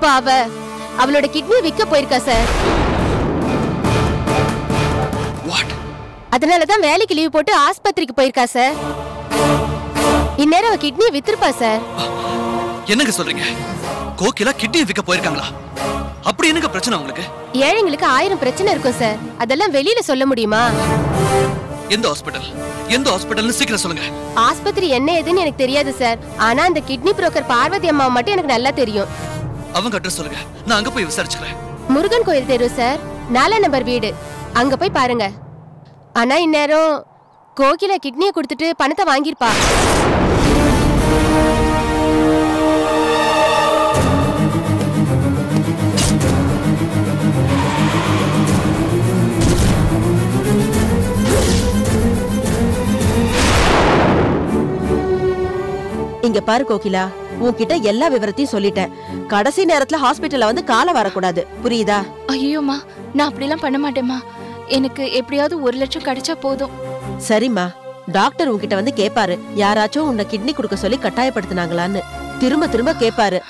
இப்ப அவ அவளோட கிட்னி விற்க போயிருக்கா சார் அதனாலதான் வேலைக்கு லீவ் போட்டு ஆஸ்பத்திரிக்கு போயிருக்கா சார் இந்நேரம் அவ கிட்னியை வித்திருப்பா சார் என்னங்க சொல்றீங்க? கோகிலா கிட்னியை விற்க போயிருக்காங்களா? அப்படி என்னங்க பிரச்சனை உங்களுக்கு? ஏழைங்களுக்கு ஆயிரம் பிரச்சனை இருக்கும் சார் அதெல்லாம் வெளியில சொல்ல முடியுமா? எந்த ஹாஸ்பிட்டல் எந்த ஹாஸ்பிட்டல்னு சீக்கிரம் சொல்லுங்க. ஆஸ்பத்திரி என்ன ஏதுன்னு எனக்கு தெரியாது சார் ஆனா அந்த கிட்னி புரோக்கர் பார்வதி அம்மா மட்டும் எனக்கு நல்லா தெரியும். அவங்க அட்ரஸ் சொல்லுங்க. நான் அங்க போய் விசாரிச்சுக்கிறேன். முருகன் கோயில் தெரு சார் நாலாம் நம்பர் வீடு. அங்க போய் பாருங்க. ஆனா இந்நேரம் கோகிலா கிட்னியை கொடுத்துட்டு பணத்தை வாங்கியிருப்பா. இங்க பாரு கோகிலா. உன்கிட்ட எல்லா விவரத்தையும் சொல்லிட்டேன். கடைசி நேரத்துல ஹாஸ்பிட்டல்ல வந்து காலை வரக்கூடாது. புரியுதா? ஐயோம்மா நான் அப்படிலாம் பண்ண மாட்டேம்மா. எனக்கு எப்படியாவது ஒரு லட்சம் கிடைச்சா போதும். சரிம்மா. டாக்டர் உன்கிட்ட வந்து கேப்பாரு. யாராச்சும் உன்னை கிட்னி கொடுக்க சொல்லி கட்டாயப்படுத்தினாங்களான்னு. திரும்ப திரும்ப கேப்பாரு.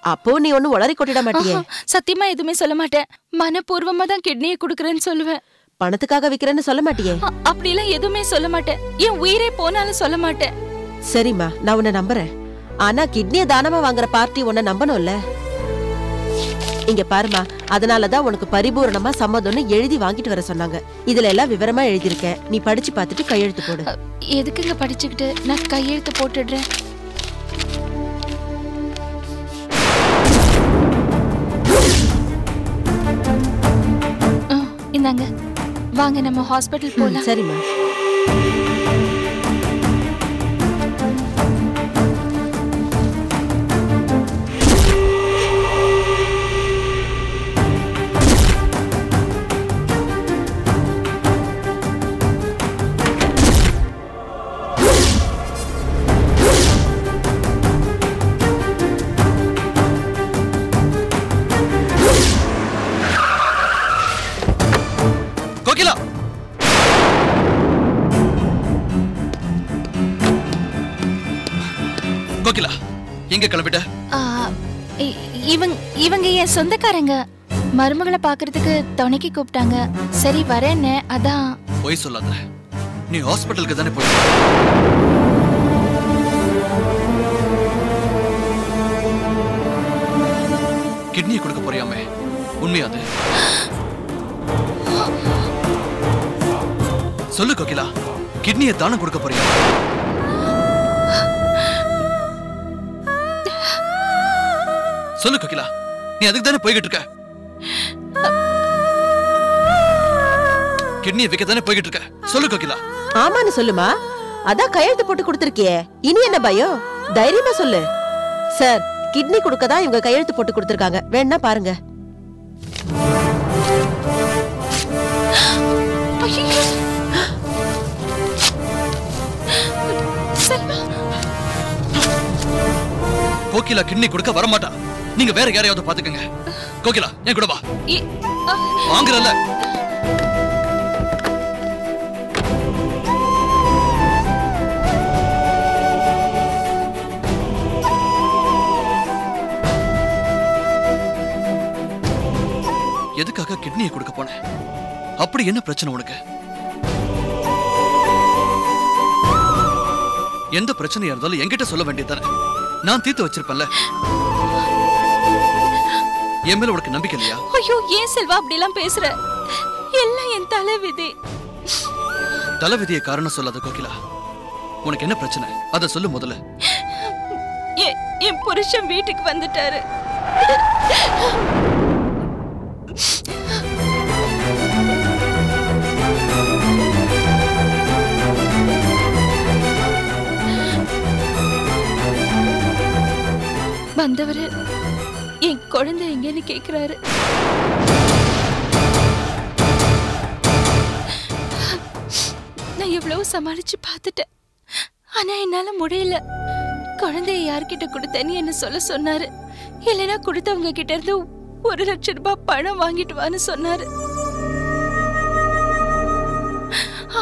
அப்போ நீ ஒண்ணும் உளறி கொட்டிட மாட்டியே. சத்தியமா எதுவுமே சொல்ல மாட்டேன். மனப்பூர்வமா தான் கிட்னியை குடுக்கறேன்னு சொல்லுவேன். பணத்துக்காக விக்கிறேன்னு சொல்ல மாட்டியே? அ- அப்படிலாம் எதுவுமே சொல்ல மாட்டேன். என் உயிரே போனாலும் சொல்ல மாட்டேன். சரிம்மா நான் உன்னை நம்புறேன். ஆனா கிட்னியை தானமா வாங்குற பார்ட்டி உன்னை நம்பணும்ல? இங்க பாருமா அதனாலதான் உனக்கு பரிபூரணமா சம்மதம்னு எழுதி வாங்கிட்டு வர சொன்னாங்க. இதுல எல்லாம் விவரமா எழுதியிருக்கேன் நீ படிச்சு பார்த்துட்டு கையெழுத்து போடு. எதுக்குங்க படிச்சுக்கிட்டு? நான் கையெழுத்து போட்டுடுறேன். இந்தாங்க. வாங்க நம்ம ஹாஸ்பிட்டல் போலாம். சரிம்மா. சொந்தக்காரங்க. மருமகளை பாக்குறதுக்கு துணைக்கு கூப்பிட்டாங்க. சரி வரேன்னு. அதான். போய் சொல்லாத. நீ ஹாஸ்பிட்டலுக்கு தானே போய் கிட்னியை கொடுக்க போறியாமே? உண்மையாது சொல்லு கோகிலா. கிட்னியை தானம் கொடுக்க போறியா? நீ அதுக்கு தானே போய்கிட்டு இருக்க? கிட்னியை தானே போய்கிட்டு இருக்க? சொல்லு கோகிலா. ஆமான்னு சொல்லுமா? அதான் கையெழுத்து போட்டு கொடுத்திருக்கியே. இனி என்ன பயம்? தைரியமா சொல்லு. சார் கிட்னி கொடுக்க தான் இவங்க கையெழுத்து போட்டு கொடுத்திருக்காங்க. வேணா பாருங்க. கோகிலா கிட்னி கொடுக்க வரமாட்டா. நீங்க வேற யாரையாவது பாத்துக்கங்க கோகிலா என் கூட வா. வாங்குறல்ல. எதுக்காக கிட்னியை கொடுக்க போனேன் அப்படி என்ன பிரச்சனை உனக்கு? எந்த பிரச்சனையா இருந்தாலும் என்கிட்ட சொல்ல வேண்டியதானே நான் தீர்த்து வச்சிருப்பேன்ல. என் மேல உனக்கு நம்பிக்கை இல்லையா? ஐயோ ஏன் செல்வா அப்படிலாம் பேசுற? எல்லாம் என் தலை விதி தலைவிதியை காரணம் சொல்லாத கோகிலா உனக்கு என்ன பிரச்சனை? அதை சொல்லு முதல்ல. என் புருஷன் வீட்டுக்கு வந்துட்டாரு. வந்தவர். என் குழந்தை எங்கன்னு கேட்குறாரு நான் எவ்வளவு சமாளிச்சு பார்த்துட்டேன். ஆனா என்னால முடியல. குழந்தைய யார்கிட்ட கொடுத்தேன்னு என்ன சொல்ல சொன்னாரு. இல்லைன்னா கொடுத்தவங்க கிட்ட இருந்து ஒரு லட்சம் ரூபாய் பணம் வாங்கிட்டு வான்னு சொன்னாரு.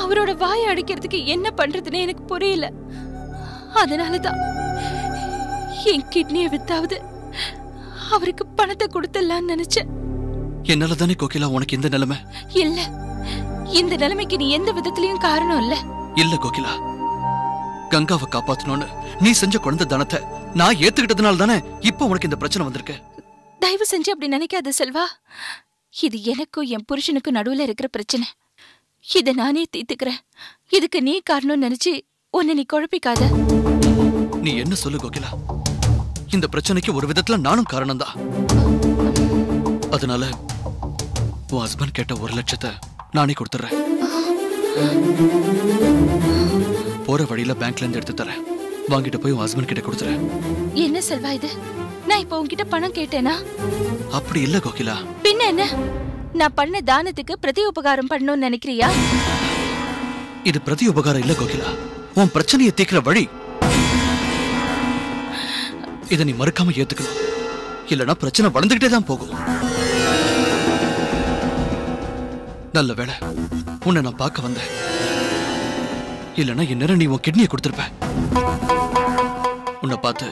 அவரோட வாயை அடிக்கிறதுக்கு என்ன பண்றதுன்னு எனக்கு புரியல. அதனாலதான் என் கிட்னியை வித்தாவது அவருக்கு பணத்தை கொடுத்துடலாம்னு நினைச்சேன். என்னால தானே கோகிலா உனக்கு இந்த நிலைமை? இல்ல. இந்த நிலைமைக்கு நீ எந்த விதத்திலயும் காரணம் இல்ல. இல்ல கோகிலா. கங்காவை காப்பாத்தணும்னு நீ செஞ்ச குழந்தை தானத்தை நான் ஏத்துக்கிட்டதுனால தானே இப்போ உனக்கு இந்த பிரச்சனை வந்திருக்கு. தயவு செஞ்சு அப்படி நினைக்காத செல்வா. இது எனக்கும் என் புருஷனுக்கும் நடுவுல இருக்கிற பிரச்சனை. இத நானே தீர்த்துக்கிறேன். இதுக்கு நீ காரணம் நினைச்சு உன்னை நீ குழப்பிக்காத. நீ என்ன சொல்லு கோகிலா? இந்த பிரச்சனைக்கு ஒரு விதத்துல நானும் காரணம்தான். அதனால உன் ஹஸ்பண்ட் கேட்ட ஒரு லட்சத்தை நானே கொடுத்துறேன் போற வழியில பேங்க்ல இருந்து எடுத்து தரேன். வாங்கிட்டு போய் உன் ஹஸ்பண்ட் கிட்ட கொடுத்துறேன். என்ன செல்வா இது? நான் இப்ப உன்கிட்ட பணம் கேட்டேனா? அப்படி இல்ல கோகிலா. பின்ன என்ன? நான் பண்ண தானத்துக்கு பிரதி உபகாரம் பண்ணணும்னு நினைக்கிறியா? இது பிரதி உபகாரம் இல்ல கோகிலா. உன் பிரச்சனையை தீர்க்கிற வழி இதை நீ மறுக்காம ஏத்துக்கணும். இல்லைன்னா பிரச்சனை வளர்ந்துகிட்டே தான் போகும். நல்ல வேலை உன்னை நான் பார்க்க வந்தேன். இல்லைன்னா இந்நேரம் நீ உன் கிட்னியை கொடுத்திருப்ப. உன்னை பார்த்து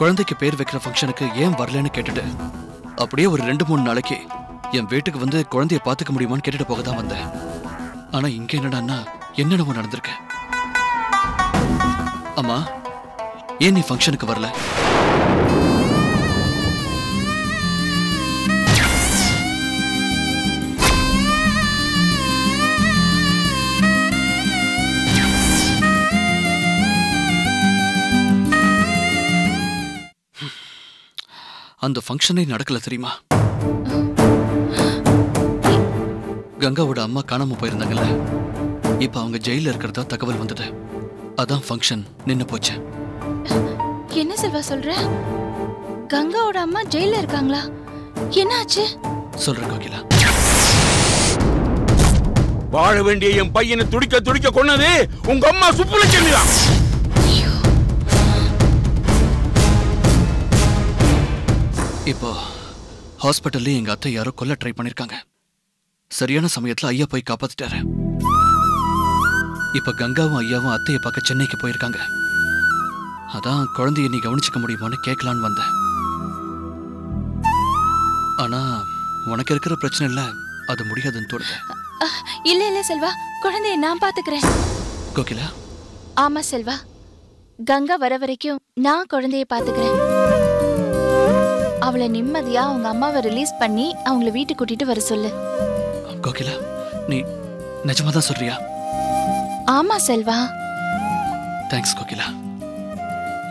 குழந்தைக்கு பேர் வைக்கிற ஃபங்க்ஷனுக்கு ஏன் வரலன்னு கேட்டுட்டு அப்படியே ஒரு ரெண்டு மூணு நாளைக்கு என் வீட்டுக்கு வந்து குழந்தைய பார்த்துக்க முடியுமான்னு கேட்டுட்டு போக தான் வந்தேன். ஆனா இங்க என்னடான்னா என்னென்னவோ நடந்திருக்கேன் அம்மா ஏன் நீ ஃபங்க்ஷனுக்கு வரல? அந்த ஃபங்க்ஷனே நடக்கல தெரியுமா? கங்காவோட அம்மா காணாம போயிருந்தாங்கல்ல? இப்ப அவங்க ஜெயில இருக்கிறதா தகவல் வந்தது. அதான் ஃபங்க்ஷன் நின்னு போச்சு. என்ன செல்வா சொல்ற? கங்காவோட அம்மா ஜெயில இருக்காங்களா? என்னாச்சு? சொல்றேன் கோகிலா. வாழ வேண்டிய என் பையனை துடிக்க துடிக்க கொன்னது உங்க அம்மா சுப்புலட்சுமி தான் இப்போ ஹாஸ்பிட்டல்ல எங்க அத்தை யாரோ கொல்ல ட்ரை பண்ணிருக்காங்க. சரியான சமயத்துல ஐயா போய் காப்பாத்திட்டாரு. இப்ப கங்காவும் ஐயாவும் அத்தையை பார்க்க சென்னைக்கு போயிருக்காங்க. அதான் குழந்தைய நீ கவனிச்சுக்க முடியுமான்னு கேட்கலான்னு வந்தேன். ஆனா உனக்கு இருக்கிற பிரச்சனை இல்ல அது முடியாதுன்னு தோணுது. இல்ல இல்ல செல்வா குழந்தைய நான் பாத்துக்கிறேன். கோகிலா? ஆமா செல்வா. கங்கா வர வரைக்கும் நான் குழந்தைய பாத்துக்கிறேன். அவளை நிம்மதியா அவங்க அம்மாவை ரிலீஸ் பண்ணி அவங்கள வீட்டுக்கு கூட்டிட்டு வர சொல்லு. கோகிலா நீ நிஜமா தான் சொல்றியா? ஆமா செல்வா. தேங்க்ஸ் கோகிலா.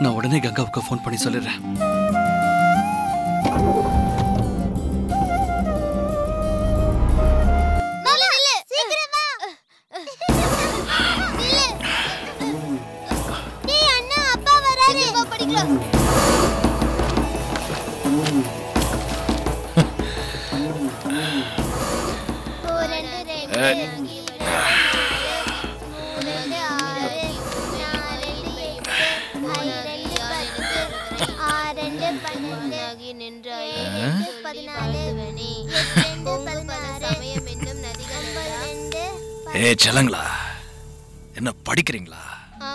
நான் உடனே கங்காவுக்கு ஃபோன் பண்ணி சொல்லிடுறேன். ஏ செல்லங்களா என்ன படிக்கிறீங்களா?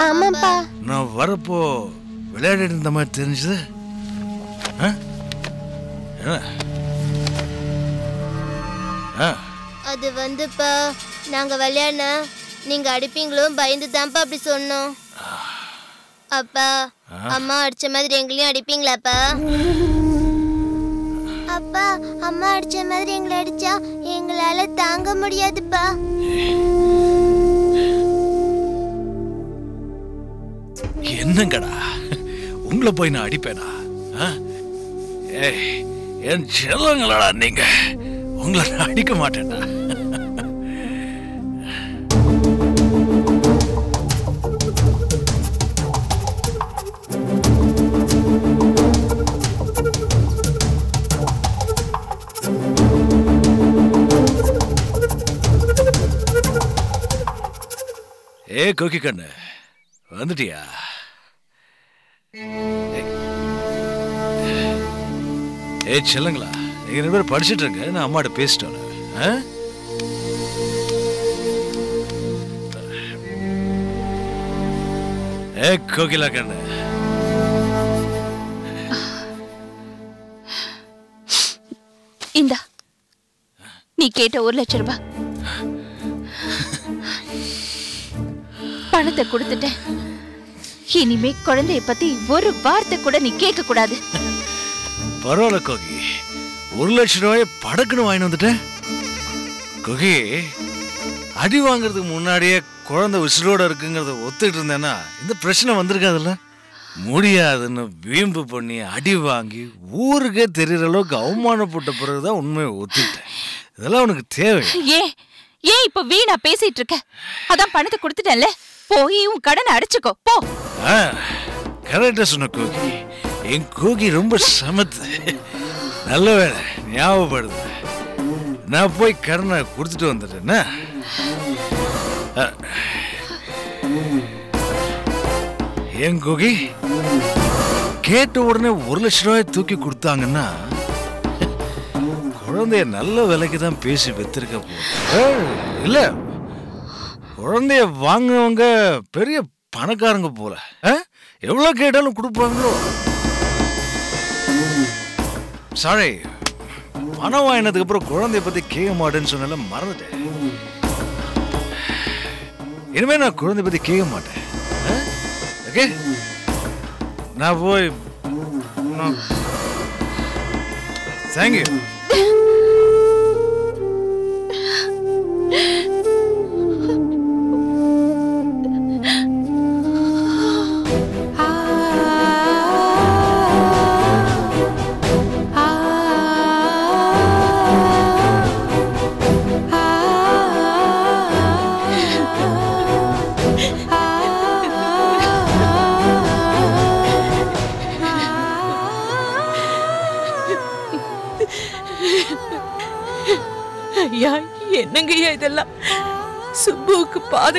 ஆமாப்பா. நான் வரப்போ விளையாடிட்டு இருந்த மாதிரி தெரிஞ்சது. அது வந்துப்பா நாங்க விளையாடின நீங்க அடிப்பீங்களோ பயந்து தான்ப்பா அப்படி சொன்னோம். அப்பா அம்மா அடிச்ச மாதிரி எங்களையும் அடிப்பீங்களாப்பா? அப்பா அம்மா அடிச்ச மாதிரி எங்களை அடிச்சா எங்களால தாங்க முடியாதுப்பா. என்னங்கடா? உங்களை போய் நான் அடிப்பேனா? ஆ? என் செல்லங்களடா நீங்க. உங்களை நான் அடிக்க மாட்டேன்டா. ஏ கோக்கி கண்ணு. வந்துட்டியா? ஏ செல்லுங்களா. நீங்க ரெண்டு பேரும் படிச்சுட்டு இருங்க. நான் அம்மாட்ட பேசிட்டேன் ஏ கோகிலா கண்ணு. இந்தா நீ கேட்ட ஒரு லட்சம் ரூபாய். பணத்தை கொடுத்துட்டேன். இனிமே குழந்தைய பத்தி ஒரு வார்த்தை கூட நீ கேட்க கூடாது. பரவாயில்ல கோகி. ஒரு லட்சம் ரூபாய படக்குன்னு வாங்கிட்டு வந்துட்டேன். கோகி அடி வாங்குறதுக்கு முன்னாடியே குழந்தை உசிரோட இருக்குங்கிறத ஒத்துக்கிட்டு இருந்தேன்னா இந்த பிரச்சனை வந்திருக்காதுல்ல? முடியாதுன்னு வீம்பு பண்ணி அடி வாங்கி ஊருக்கே தெரியற அளவுக்கு அவமானப்பட்ட பிறகுதான் உண்மையை ஒத்துக்கிட்டேன். இதெல்லாம் உனக்கு தேவை ஏன் ஏன் இப்ப வீணா பேசிட்டு இருக்க? அதான் பணத்தை கொடுத்துட்டேன்ல. போய் உன் கடனை அடைச்சுக்கோ. போ. ஆ கரெக்டா சொன்ன கோகி. என் கோகி ரொம்ப சமத்து. நல்ல வேலை ஞாபகப்படுது. நான் போய் கடனை கொடுத்துட்டு வந்துட்டேன்னா? ஆ. ஏன் கோகி? கேட்ட உடனே ஒரு லட்ச ரூபாய் தூக்கி கொடுத்தாங்கன்னா குழந்தைய நல்ல விலைக்கு தான் பேசி வித்திருக்க போ இல்லை. குழந்தைய வாங்கினவங்க பெரிய பணக்காரங்க போல. ஆ? எவ்வளவு கேட்டாலும் கொடுப்பாங்களோ? சாரி பணம் வாங்கினதுக்கு அப்புறம் குழந்தைய பத்தி கேட்க மாட்டேன்னு சொன்னால மறந்துட்டேன். இனிமே நான் குழந்தைய பத்தி கேட்க மாட்டேன். ஓகே? நான் போய் தேங்க்யூ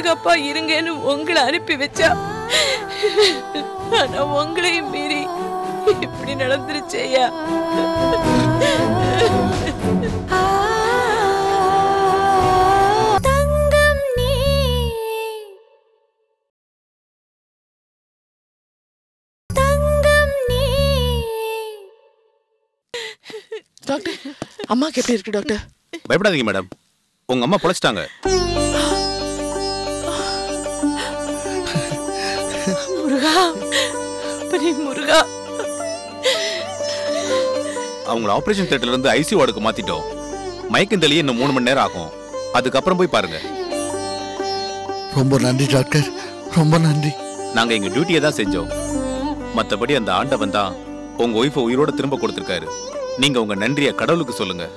பாதுகாப்பா இருங்கன்னு உங்களை அனுப்பி வச்சா ஆனா உங்களையும் மீறி இப்படி நடந்துருச்சு ஐயா. தங்கம் நீ. தங்கம் நீ. டாக்டர் அம்மாக்கு எப்படி இருக்கு டாக்டர்? பயப்படாதீங்க மேடம். உங்க அம்மா பொழைச்சிட்டாங்க. முருகா. பெரிய முருகா. அவங்கள ஆபரேஷன் தியேட்டர்ல இருந்து ஐசி வார்டுக்கு மாத்திட்டோம். மயக்கம் தெளிய இன்னும் மூணு மணி நேரம் ஆகும். அதுக்கப்புறம் போய் பாருங்க. ரொம்ப நன்றி டாக்டர். ரொம்ப நன்றி. நாங்க எங்க டியூட்டியை தான் செஞ்சோம். மத்தபடி அந்த ஆண்டவன் தான் உங்க ஒய்ஃபை உயிரோட திரும்ப கொடுத்திருக்காரு. நீங்க உங்க நன்றியை கடவுளுக்கு சொல்லுங்க.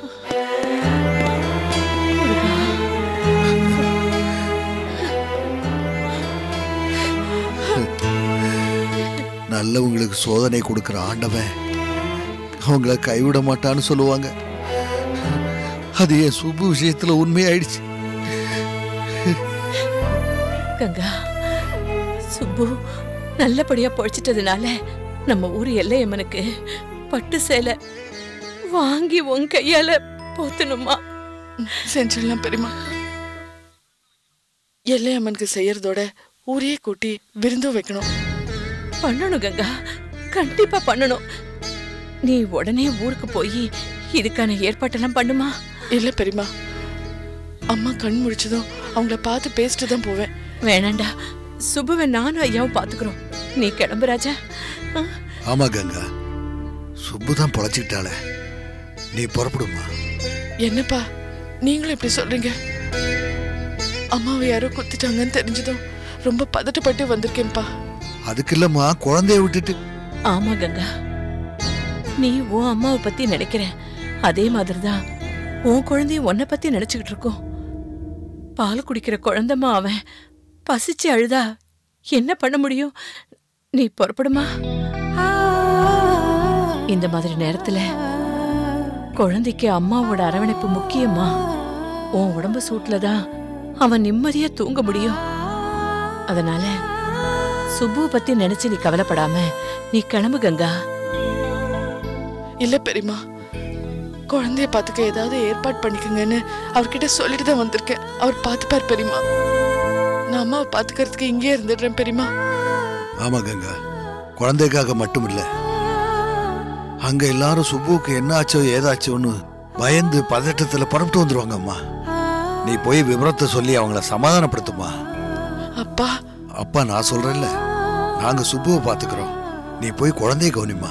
நல்லவங்களுக்கு சோதனை கொடுக்கிற ஆண்டவன் அவங்கள கைவிட மாட்டான்னு சொல்லுவாங்க. அது என் சுப்பு விஷயத்துல உண்மையாயிடுச்சு? கங்கா சுப்பு நல்லபடியா பொழைச்சிட்டதுனால நம்ம ஊர் எல்லையம்மனுக்கு பட்டு சேலை வாங்கி உன் கையால போத்தணுமா? செஞ்சிடலாம் பெரியமா எல்லையம்மனுக்கு செய்யறதோட ஊரே கூட்டி விருந்தும் வைக்கணும். பண்ணணும் கங்கா. கண்டிப்பா பண்ணணும். நீ உடனே ஊருக்கு போய் இதுக்கான ஏற்பாட்டெல்லாம் பண்ணுமா? இல்ல பெரியமா அம்மா கண் முழிச்சதும் அவங்கள பார்த்து பேசிட்டு தான் போவேன். வேணாண்டா. சுபுவை நானும் ஐயாவும் பாத்துக்கிறோம் நீ கிளம்பு ராஜா. ஆ, ஆமா கங்கா. சுப்பு தான் பொழைச்சிக்கிட்டாளே. நீ புறப்படுமா? என்னப்பா? நீங்களும் இப்படி சொல்றீங்க? அம்மாவை யாரோ குத்திட்டாங்கன்னு தெரிஞ்சதும் ரொம்ப பதட்டப்பட்டு வந்திருக்கேன்ப்பா. அதுக்கு இல்லம்மா குழந்தைய விட்டுட்டு. ஆமா கங்கா. நீ உன் அம்மாவை பத்தி நினைக்கிற. அதே மாதிரிதான் உன் குழந்தைய உன்னை பத்தி நினைச்சுக்கிட்டு இருக்கோம். பால் குடிக்கிற குழந்தைமா அவன். பசிச்சு அழுதா என்ன பண்ண முடியும்? நீ புறப்படுமா? இந்த மாதிரி நேரத்துல குழந்தைக்கு அம்மாவோட அரவணைப்பு முக்கியமா உன் உடம்பு சூட்டில் தான் அவன் நிம்மதியா தூங்க முடியும். அதனால சுப்பு பத்தி நினைச்சு நீ கவலைப்படாம நீ கிளம்பு கங்கா. இல்ல பெரியமா குழந்தைய பாத்துக்க ஏதாவது ஏற்பாடு பண்ணிக்கங்கன்னு அவர்கிட்ட சொல்லிட்டு தான் வந்திருக்கேன். அவர் பார்த்துப்பார் பெரியமா நான் அம்மாவை பாத்துக்கிறதுக்கு இங்கேயே இருந்துடுறேன் பெரியமா ஆமா கங்கா. குழந்தைக்காக மட்டும் இல்ல அங்க எல்லாரும் சுப்புவுக்கு என்ன ஆச்சோ ஏதாச்சோன்னு பயந்து பதட்டத்துல புறப்பட்டு வந்துருவாங்க அம்மா. நீ போய் விவரத்தை சொல்லி அவங்கள சமாதானப்படுத்துமா? அப்பா. அப்பா நான் சொல்றேன்ல. நாங்க சுப்புவை பாத்துக்கிறோம் நீ போய் குழந்தைய கவனிமா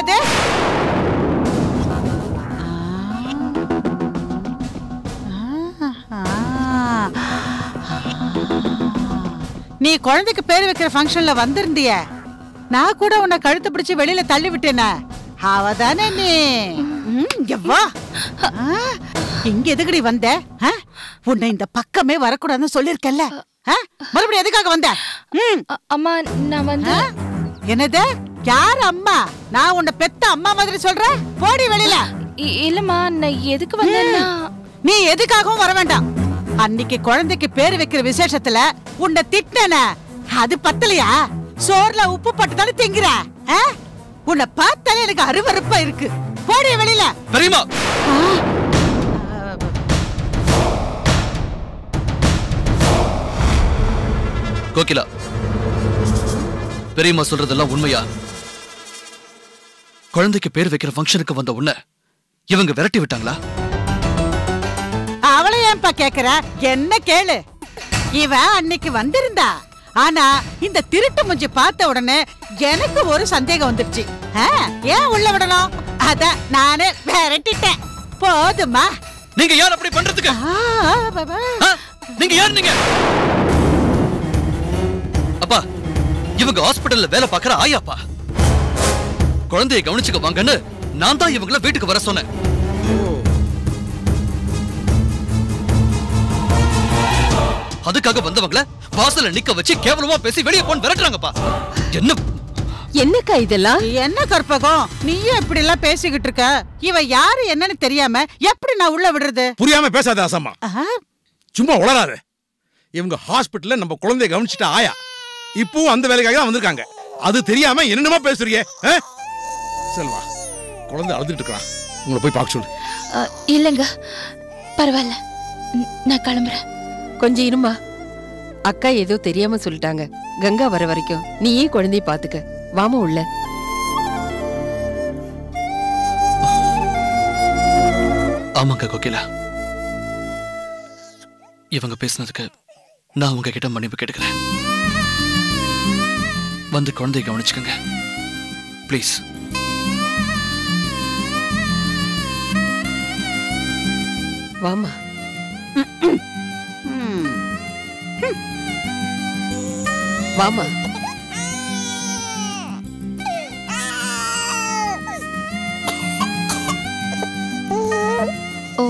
அது நீ குழந்தைக்கு பேர் வைக்கிற ஃபங்க்ஷன்ல வந்திருந்திய. நான் கூட உன்னை கழுத்து பிடிச்சு வெளியில தள்ளி விட்டேனே. அவதானே நீ. ம், இங்க எதுக்குடி வந்த? உன்னை இந்த பக்கமே வரக்கூடாதுன்னு சொல்லிருக்கல மறுபடியும் எதுக்காக வந்த? அம்மா நான் வந்து? என்னது? யார் அம்மா? நான் உன்னை பெத்த அம்மா மாதிரி சொல்றேன். போடி வெளியில. இல்லம்மா நான் எதுக்கு வந்தேன்னா? நீ எதுக்காகவும் வர வேண்டாம். அன்னைக்கு குழந்தைக்கு பேர் வைக்கிற விசேஷத்துல உன்னை திட்டின அது பத்தலையா? சோர்ல உப்பு பட்டு தானே திங்குற? ஆ? உன்னை பார்த்தாலே எனக்கு அருவருப்பா இருக்கு. போடி வெளியில. பெரியமா கோகிலா பெரியம்மா சொல்றதெல்லாம் உண்மையா? குழந்தைக்கு பேர் வைக்கிற ஃபங்க்ஷனுக்கு வந்த உன்னை இவங்க விரட்டி விட்டாங்களா? அவளை ஏன்பா கேக்குற? என்ன கேளு. இவ அன்னைக்கு வந்திருந்தா. ஆனா இந்த திருட்டு முஞ்சி பார்த்த உடனே எனக்கு ஒரு சந்தேகம் வந்துருச்சு ஏன் உள்ள விடணும்? அதான் நானே விரட்டிட்டேன். போதுமா? நீங்க யார் அப்படி பண்றதுக்கு? நீங்க யார் நீங்க? அப்பா இவங்க ஹாஸ்பிடல்ல வேலை பார்க்கற ஆயாப்பா. குழந்தையை கவனிச்சுக்க வாங்கன்னு நான் தான் இவங்கள வீட்டுக்கு வர சொன்னேன். அதுக்காக வந்தவங்கள வாசல்ல நிக்க வச்சு கேவலமா பேசி வெளியே போன் விரட்டுறாங்கப்பா. என்ன? என்னக்கா இதெல்லாம்? என்ன கற்பகம்? நீயும் இப்படி எல்லாம் பேசிக்கிட்டு இருக்க. இவ யாரு என்னன்னு தெரியாம எப்படி நான் உள்ள விடுறது? புரியாம பேசாத அசம்மா சும்மா உளறாரு இவங்க ஹாஸ்பிட்டல்ல நம்ம குழந்தைய கவனிச்சிட்ட ஆயா. இப்பவும் அந்த வேலைக்காக தான் வந்திருக்காங்க. அது தெரியாம என்னென்னமோ பேசுறீங்க? செல்வா. குழந்தை அழுதுட்டு இருக்கான் உங்களை போய் பார்க்க சொல்லு. இல்லைங்க. பரவாயில்ல. ந- நான் கிளம்புறேன். கொஞ்சம் இருமா. அக்கா ஏதோ தெரியாம சொல்லிட்டாங்க. கங்கா வர வரைக்கும் நீயே குழந்தைய பாத்துக்க வாமா உள்ள. ஆமாங்க கோகிலா. இவங்க பேசுனதுக்கு நான் உங்ககிட்ட மன்னிப்பு கேட்டுக்கிறேன். வந்து குழந்தையை கவனிச்சுக்கோங்க. ப்ளீஸ் வாமா. வாமா. ஓ.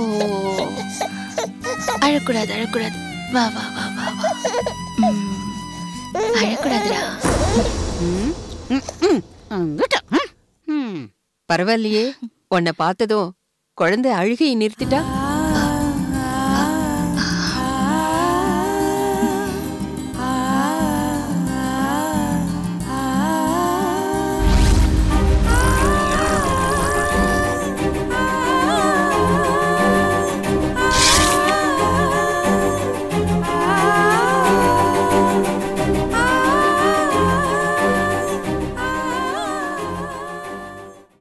அழக்கூடாது அழக்கூடாது. வா வா வா வா வா. அழக்கூடாதுடா. பரவாயில்லையே. உன்னை பார்த்ததும் குழந்தை அழுகையை நிறுத்திட்டா?